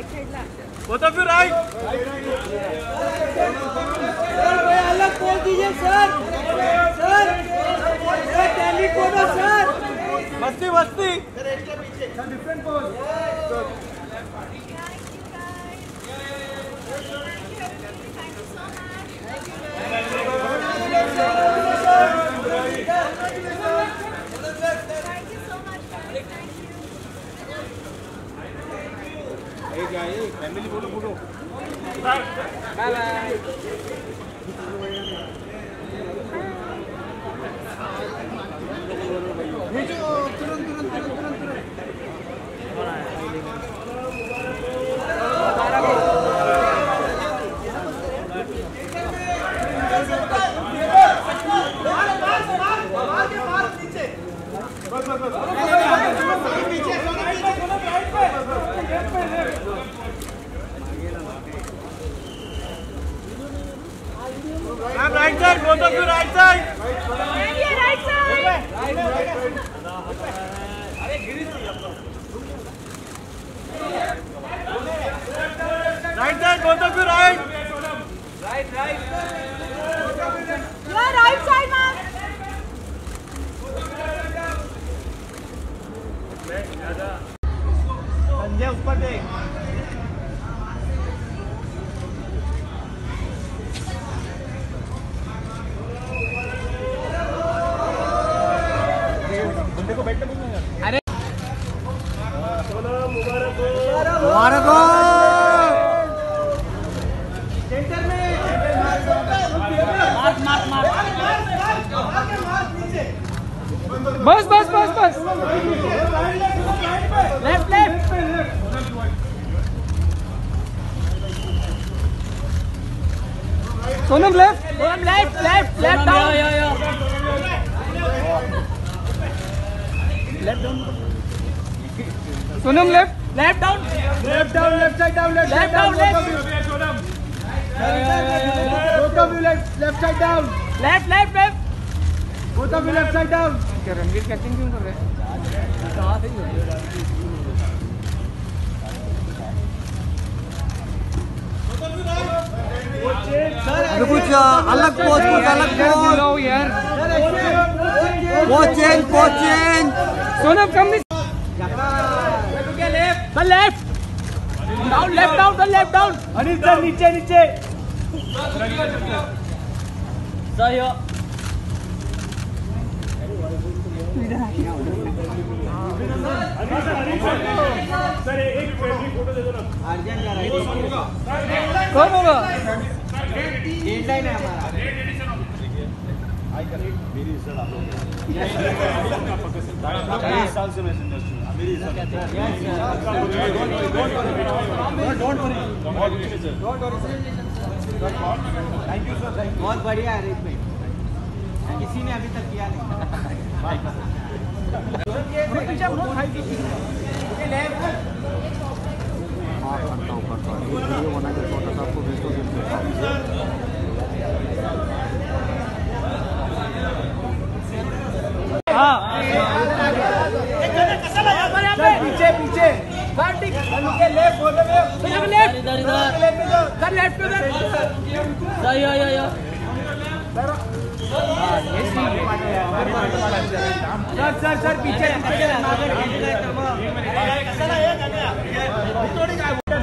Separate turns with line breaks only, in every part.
Right फिर
both of right
sir भाई अलग बोल दीजिए सर सर सर मस्ती। मस्ती सर
मस्ती मस्ती family photo photo ma'am right side both of you right side
right side
right
अरे।
मुबारक हो
मुबारक हो
सेंटर में
मार्क मार्क मार्क बस बस बस बस left left Sonam left Sonam left left left left down Sonam left left down
left down left side down left
Left down, left.
both of you left left side down.
Left left left
both of you left side down.
क्या Ranveer catching क्यों कर रहे हैं
कुछ अलग pose कुछ अलग pose
लो यार।
Pose change change
Sonam come miss left left down left down the left down
Anil sir नीचे नीचे। सर एक फ़ोटो दे दो ना
कौन होगा
चालीस साल से मैं इंडस्ट्री में मेरी थैंक यू सर थैंक
बहुत बढ़िया अरेंजमेंट किसी ने अभी तक किया नहीं हाँ करता हूँ। करता हूँ एक वीडियो बना के छोटा सा आपको भेज दो देख लेता हूँ
पीछे पीछे लेफ़्ट बोलो
लेफ़्ट इधर इधर सर
सर सर पीछे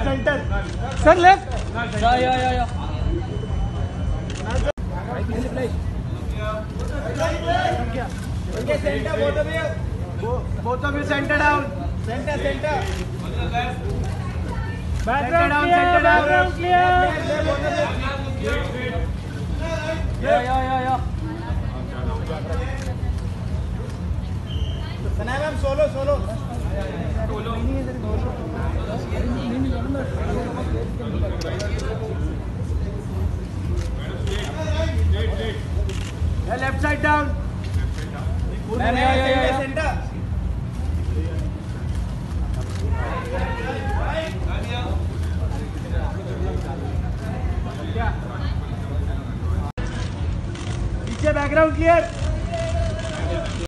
सेंटर
सर लेफ़्ट या या या या
centre both of you both of you centre Background clear, background clear.
Yeah, yeah, yeah, yeah.
Sanai solo, solo. Solo. Yeah, left side
down. Left side down.
Yeah. पीछे background clear